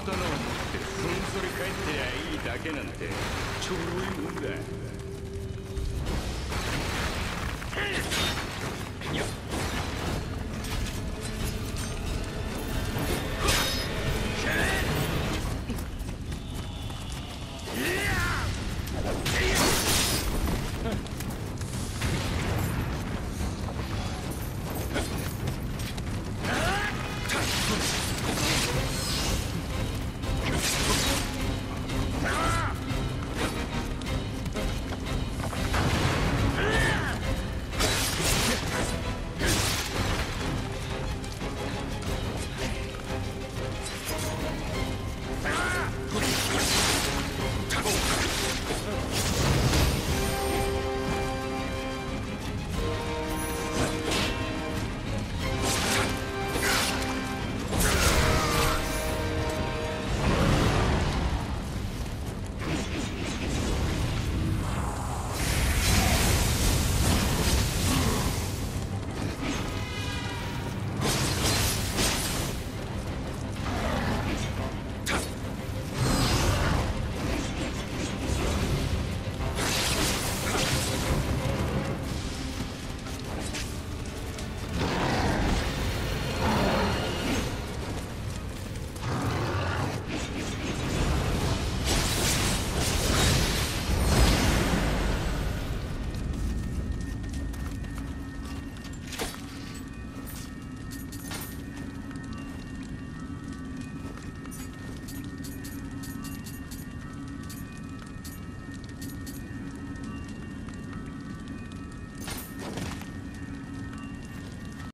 刀を持ってふんぞり返ってりゃいいだけなんてちょろいもんだ。